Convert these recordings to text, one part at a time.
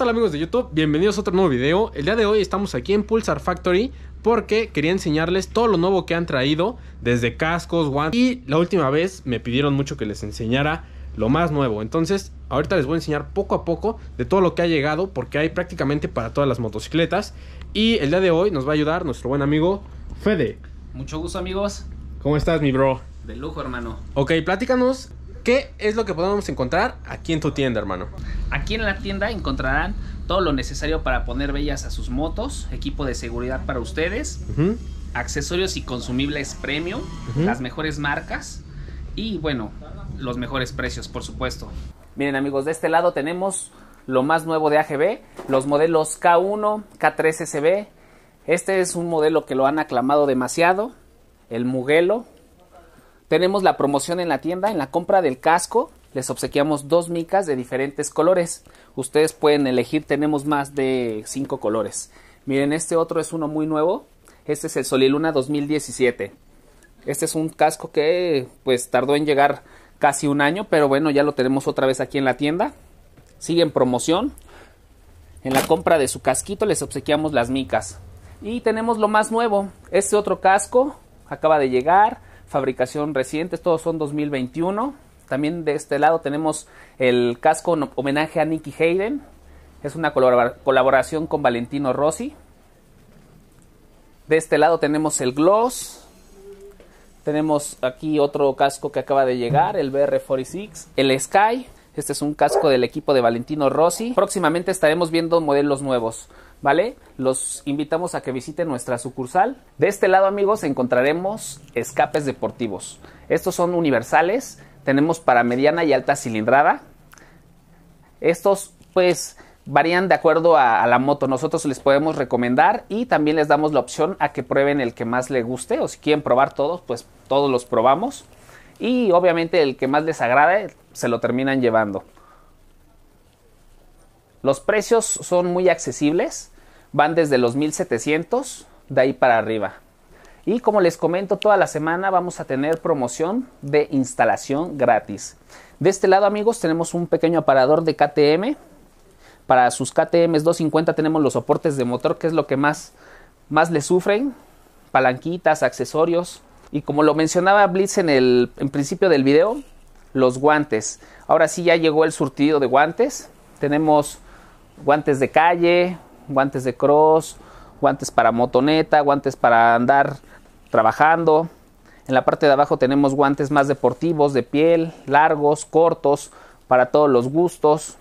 tal amigos de YouTube? Bienvenidos a otro nuevo video. El día de hoy estamos aquí en Pulsar Factory porque quería enseñarles todo lo nuevo que han traído, desde cascos, guantes y la última vez me pidieron mucho que les enseñara lo más nuevo. Entonces, ahorita les voy a enseñar poco a poco de todo lo que ha llegado porque hay prácticamente para todas las motocicletas y el día de hoy nos va a ayudar nuestro buen amigo Fede. Mucho gusto amigos. ¿Cómo estás, mi bro? De lujo, hermano. Ok, platícanos ¿Qué es lo que podemos encontrar aquí en tu tienda, hermano? Aquí en la tienda encontrarán todo lo necesario para poner bellas a sus motos, equipo de seguridad para ustedes, accesorios y consumibles premium, las mejores marcas y bueno, los mejores precios, por supuesto. Miren amigos, de este lado tenemos lo más nuevo de AGB, los modelos K1, K3 SB. Este es un modelo que lo han aclamado demasiado, el Mugello, tenemos la promoción en la tienda, en la compra del casco les obsequiamos dos micas de diferentes colores. Ustedes pueden elegir, tenemos más de cinco colores. Miren, este otro es uno muy nuevo. Este es el Soliluna 2017. Este es un casco que pues tardó en llegar casi un año, pero bueno, ya lo tenemos otra vez aquí en la tienda. Sigue en promoción. En la compra de su casquito les obsequiamos las micas. Y tenemos lo más nuevo. Este otro casco acaba de llegar fabricación reciente, todos son 2021. También de este lado tenemos el casco homenaje a Nicky Hayden. Es una colaboración con Valentino Rossi. De este lado tenemos el Gloss. Tenemos aquí otro casco que acaba de llegar, el BR46. El Sky. Este es un casco del equipo de Valentino Rossi. Próximamente estaremos viendo modelos nuevos. ¿Vale? Los invitamos a que visiten nuestra sucursal. De este lado, amigos, encontraremos escapes deportivos. Estos son universales, tenemos para mediana y alta cilindrada. Estos, pues, varían de acuerdo a, la moto. Nosotros les podemos recomendar y también les damos la opción a que prueben el que más les guste o si quieren probar todos, pues todos los probamos. Y obviamente el que más les agrade se lo terminan llevando. Los precios son muy accesibles, van desde los 1700 de ahí para arriba. Y como les comento, toda la semana vamos a tener promoción de instalación gratis. De este lado, amigos, tenemos un pequeño aparador de KTM. Para sus KTM 250 tenemos los soportes de motor, que es lo que más, más le sufren. Palanquitas, accesorios. Y como lo mencionaba Blitz en el en principio del video, los guantes. Ahora sí ya llegó el surtido de guantes. Tenemos guantes de calle, guantes de cross, guantes para motoneta, guantes para andar trabajando. En la parte de abajo tenemos guantes más deportivos de piel, largos, cortos, para todos los gustos.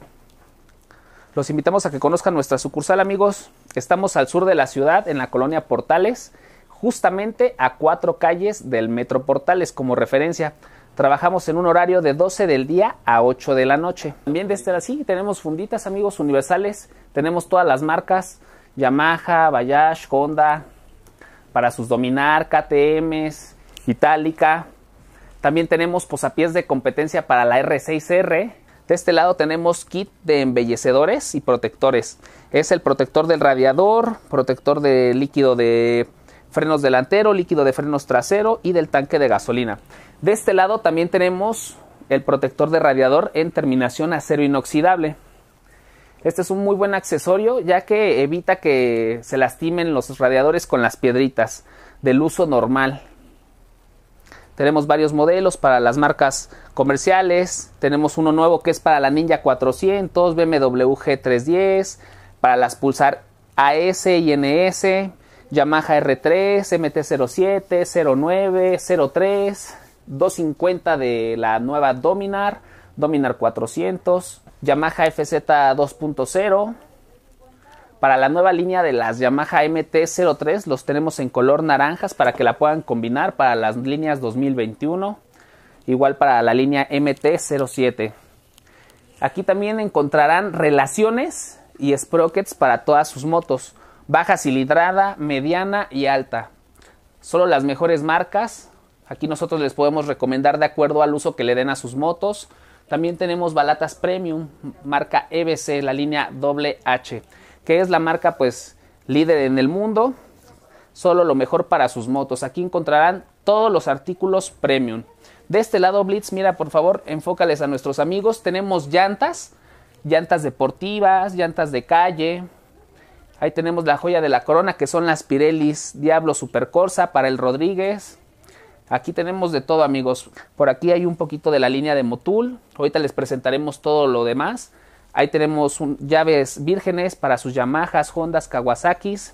Los invitamos a que conozcan nuestra sucursal amigos. Estamos al sur de la ciudad, en la colonia Portales, justamente a cuatro calles del Metro Portales como referencia. Trabajamos en un horario de 12 del día a 8 de la noche. También desde así tenemos funditas, amigos universales. Tenemos todas las marcas Yamaha, Bayash, Honda, para sus dominar, KTMs, Itálica. También tenemos posapiés de competencia para la R6R. De este lado tenemos kit de embellecedores y protectores. Es el protector del radiador, protector de líquido de frenos delantero, líquido de frenos trasero y del tanque de gasolina. De este lado también tenemos el protector de radiador en terminación acero inoxidable. Este es un muy buen accesorio ya que evita que se lastimen los radiadores con las piedritas del uso normal. Tenemos varios modelos para las marcas comerciales. Tenemos uno nuevo que es para la Ninja 400, BMW G310, para las Pulsar AS y NS, Yamaha R3, MT-07, 09, 03, 250 de la nueva Dominar, Dominar 400, Yamaha FZ 2.0. Para la nueva línea de las Yamaha MT-03 los tenemos en color naranjas para que la puedan combinar para las líneas 2021. Igual para la línea MT-07. Aquí también encontrarán relaciones y sprockets para todas sus motos. Baja cilindrada, mediana y alta. Solo las mejores marcas Aquí nosotros les podemos recomendar de acuerdo al uso que le den a sus motos. También tenemos balatas premium, marca EBC, la línea H, que es la marca pues líder en el mundo. Solo lo mejor para sus motos. Aquí encontrarán todos los artículos premium. De este lado, Blitz, mira por favor, enfócales a nuestros amigos. Tenemos llantas llantas deportivas, llantas de calle. Ahí tenemos la joya de la corona que son las Pirellis Diablo Super Corsa para el Rodríguez. Aquí tenemos de todo amigos. Por aquí hay un poquito de la línea de Motul. Ahorita les presentaremos todo lo demás. Ahí tenemos llaves vírgenes para sus Yamahas, Hondas, Kawasaki's.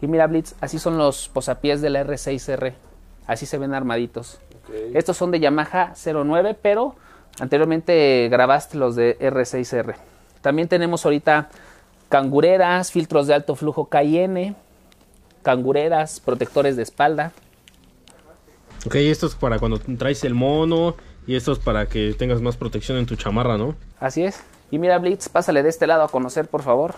Y mira Blitz, así son los posapiés de la R6R. Así se ven armaditos. Estos son de Yamaha 09, pero anteriormente grabaste los de R6R. También tenemos ahorita cangureras, filtros de alto flujo KN, cangureras, protectores de espalda. Ok, esto es para cuando traes el mono y esto es para que tengas más protección en tu chamarra, ¿no? Así es. Y mira Blitz, pásale de este lado a conocer, por favor.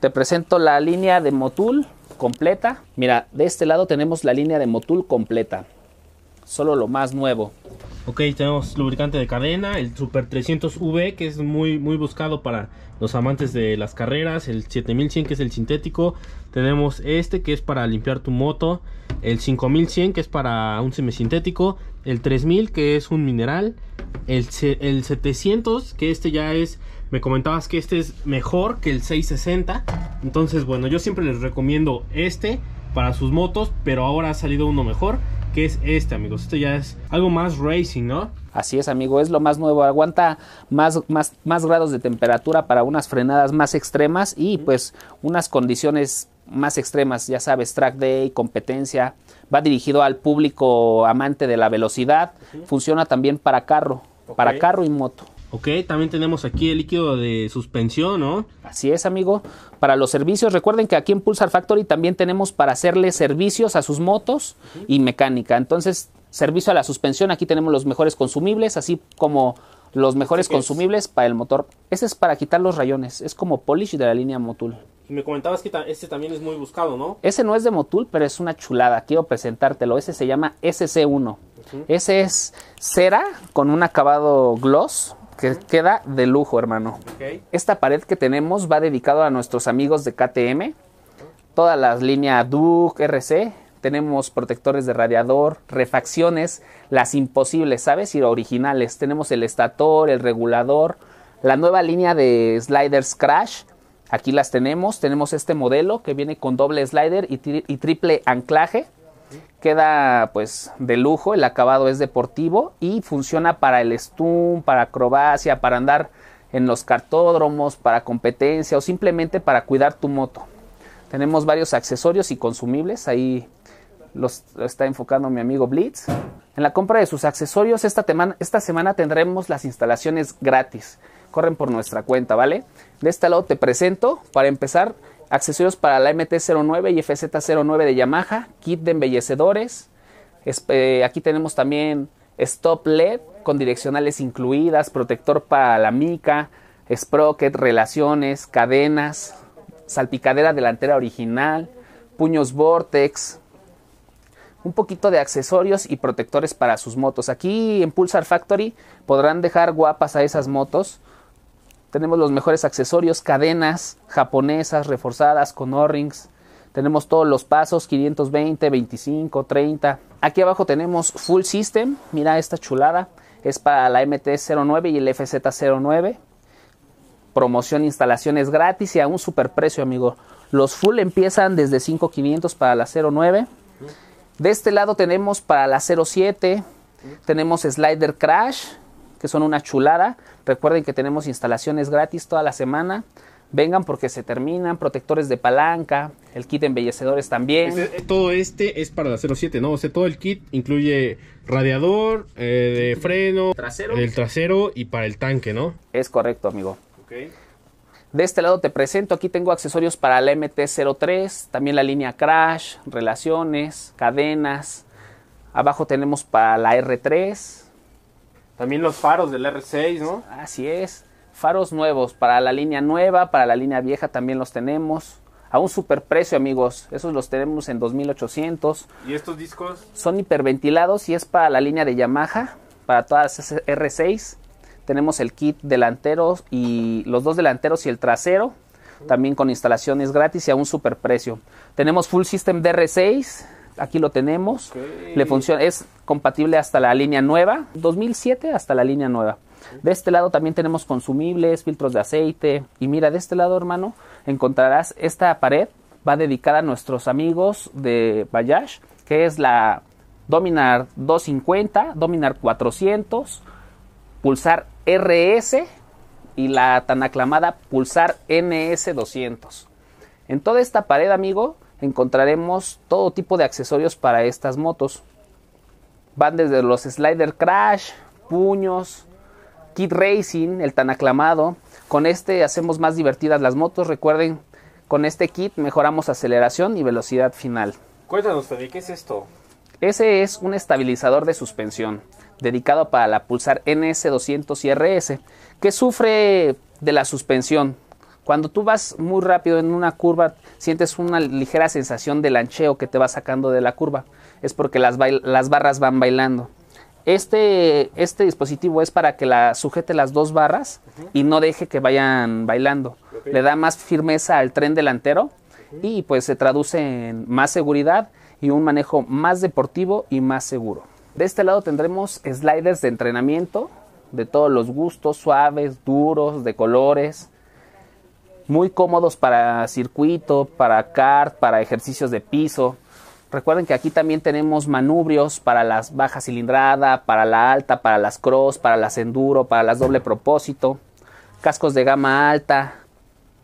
Te presento la línea de Motul completa. Mira, de este lado tenemos la línea de Motul completa. Solo lo más nuevo. Ok, tenemos lubricante de cadena, el Super 300V que es muy, muy buscado para los amantes de las carreras, el 7100 que es el sintético, tenemos este que es para limpiar tu moto, el 5100 que es para un semisintético, el 3000 que es un mineral, el, el 700 que este ya es me comentabas que este es mejor que el 660. Entonces, bueno, yo siempre les recomiendo este para sus motos, pero ahora ha salido uno mejor, que es este, amigos. Este ya es algo más racing, ¿no? Así es, amigo, es lo más nuevo. Aguanta más, más, más grados de temperatura para unas frenadas más extremas y pues unas condiciones más extremas, ya sabes, track day, competencia. Va dirigido al público amante de la velocidad. Funciona también para carro, para carro y moto. Ok, también tenemos aquí el líquido de suspensión, ¿no? Así es, amigo. Para los servicios, recuerden que aquí en Pulsar Factory también tenemos para hacerle servicios a sus motos y mecánica. Entonces, servicio a la suspensión, aquí tenemos los mejores consumibles, así como los mejores consumibles para el motor. Ese es para quitar los rayones, es como polish de la línea Motul. Y me comentabas que este también es muy buscado, ¿no? Ese no es de Motul, pero es una chulada. Quiero presentártelo. Ese se llama SC1. Ese es cera con un acabado gloss que queda de lujo, hermano. Esta pared que tenemos va dedicado a nuestros amigos de KTM. Todas las líneas Duke, RC. Tenemos protectores de radiador, refacciones, las imposibles, ¿sabes? Y originales. Tenemos el estator, el regulador, la nueva línea de sliders Crash. Aquí las tenemos. Tenemos este modelo que viene con doble slider y, y triple anclaje queda pues de lujo, el acabado es deportivo y funciona para el stunt, para acrobacia, para andar en los cartódromos, para competencia o simplemente para cuidar tu moto. Tenemos varios accesorios y consumibles, ahí los está enfocando mi amigo Blitz. En la compra de sus accesorios esta, esta semana tendremos las instalaciones gratis. Corren por nuestra cuenta, ¿vale? De este lado te presento, para empezar, accesorios para la MT-09 y FZ-09 de Yamaha, kit de embellecedores. Eh, aquí tenemos también stop LED con direccionales incluidas, protector para la mica, sprocket, relaciones, cadenas, salpicadera delantera original, puños Vortex, un poquito de accesorios y protectores para sus motos. Aquí en Pulsar Factory podrán dejar guapas a esas motos tenemos los mejores accesorios, cadenas japonesas reforzadas con O-rings. Tenemos todos los pasos 520, 25, 30. Aquí abajo tenemos Full System. Mira esta chulada. Es para la MT-09 y el FZ-09. Promoción, instalaciones gratis y a un super precio, amigo. Los full empiezan desde 5,500 para la 09. De este lado tenemos para la 07. Tenemos Slider Crash que son una chulada. Recuerden que tenemos instalaciones gratis toda la semana. Vengan porque se terminan, protectores de palanca, el kit de embellecedores también. Este, eh, todo este es para la 07, ¿no? O sea, todo el kit incluye radiador, eh, de freno, trasero. el trasero y para el tanque, ¿no? Es correcto, amigo. De este lado te presento, aquí tengo accesorios para la MT-03, también la línea Crash, relaciones, cadenas. Abajo tenemos para la R3, también los faros del R6, ¿no? Así es. Faros nuevos para la línea nueva, para la línea vieja también los tenemos. A un super precio, amigos. Esos los tenemos en 2800. ¿Y estos discos? Son hiperventilados y es para la línea de Yamaha, para todas esas R6. Tenemos el kit delantero y los dos delanteros y el trasero. También con instalaciones gratis y a un super precio. Tenemos full system DR6 aquí lo tenemos. Le funciona, es compatible hasta la línea nueva, 2007 hasta la línea nueva. De este lado también tenemos consumibles, filtros de aceite. Y mira, de este lado, hermano, encontrarás esta pared. Va dedicada a nuestros amigos de Bayash, que es la Dominar 250, Dominar 400, Pulsar RS y la tan aclamada Pulsar NS200. En toda esta pared, amigo, encontraremos todo tipo de accesorios para estas motos. Van desde los slider crash, puños, kit racing, el tan aclamado. Con este hacemos más divertidas las motos. Recuerden, con este kit mejoramos aceleración y velocidad final. Cuéntanos, Fede, ¿qué es esto? Ese es un estabilizador de suspensión dedicado para la Pulsar NS200 y RS, que sufre de la suspensión. Cuando tú vas muy rápido en una curva, sientes una ligera sensación de lancheo que te va sacando de la curva. Es porque las, las barras van bailando. Este, este, dispositivo es para que la sujete las dos barras y no deje que vayan bailando. Le da más firmeza al tren delantero y pues se traduce en más seguridad y un manejo más deportivo y más seguro. De este lado tendremos sliders de entrenamiento de todos los gustos, suaves, duros, de colores, muy cómodos para circuito, para kart, para ejercicios de piso. Recuerden que aquí también tenemos manubrios para las baja cilindrada, para la alta, para las cross, para las enduro, para las doble propósito, cascos de gama alta,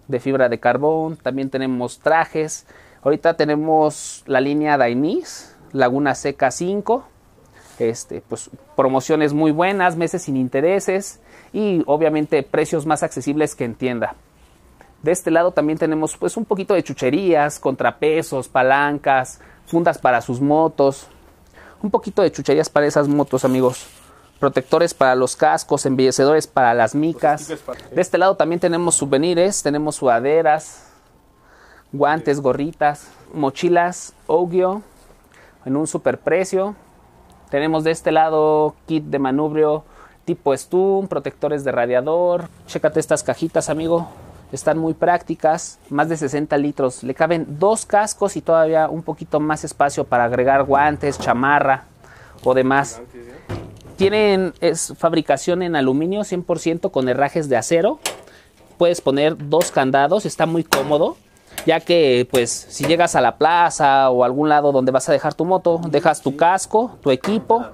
de fibra de carbón, también tenemos trajes. Ahorita tenemos la línea Dainis, Laguna Seca 5, este, pues promociones muy buenas, meses sin intereses y obviamente precios más accesibles que en tienda. De este lado también tenemos pues un poquito de chucherías, contrapesos, palancas, fundas para sus motos, un poquito de chucherías para esas motos, amigos. Protectores para los cascos, embellecedores para las micas. De este lado también tenemos souvenirs, tenemos sudaderas, guantes, gorritas, mochilas Ogio en un super precio. Tenemos de este lado kit de manubrio tipo Stun, protectores de radiador. Chécate estas cajitas, amigo. Están muy prácticas, más de 60 litros. Le caben dos cascos y todavía un poquito más espacio para agregar guantes, chamarra o demás. Tienen fabricación en aluminio 100% con herrajes de acero. Puedes poner dos candados, está muy cómodo ya que pues si llegas a la plaza o algún lado donde vas a dejar tu moto, dejas tu casco, tu equipo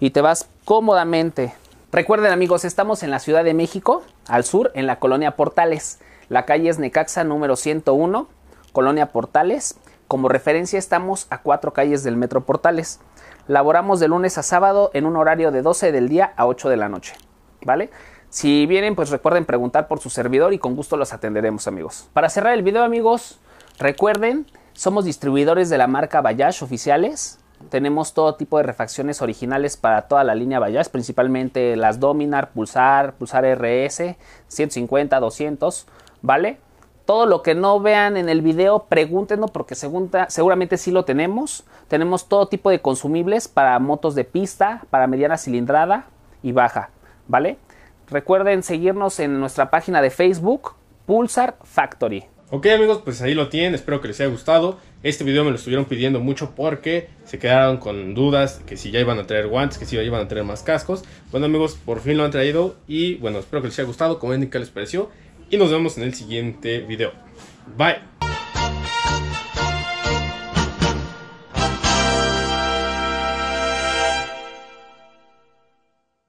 y te vas cómodamente. Recuerden amigos, estamos en la Ciudad de México, al sur, en la colonia Portales. La calle es Necaxa número 101, Colonia Portales. Como referencia estamos a cuatro calles del Metro Portales. Laboramos de lunes a sábado en un horario de 12 del día a 8 de la noche. ¿Vale? Si vienen, pues recuerden preguntar por su servidor y con gusto los atenderemos, amigos. Para cerrar el video, amigos, recuerden, somos distribuidores de la marca Bayash oficiales. Tenemos todo tipo de refacciones originales para toda la línea Bayash, principalmente las Dominar, Pulsar, Pulsar RS, 150, 200, ¿vale? Todo lo que no vean en el video, pregúntenos porque seguramente sí lo tenemos. Tenemos todo tipo de consumibles para motos de pista, para mediana cilindrada y baja, ¿vale? Recuerden seguirnos en nuestra página de Facebook, Pulsar Factory. Ok amigos, pues ahí lo tienen, espero que les haya gustado. Este video me lo estuvieron pidiendo mucho porque se quedaron con dudas que si ya iban a traer guantes, que si ya iban a traer más cascos. Bueno amigos, por fin lo han traído y bueno, espero que les haya gustado, comenten qué les pareció y nos vemos en el siguiente video. Bye.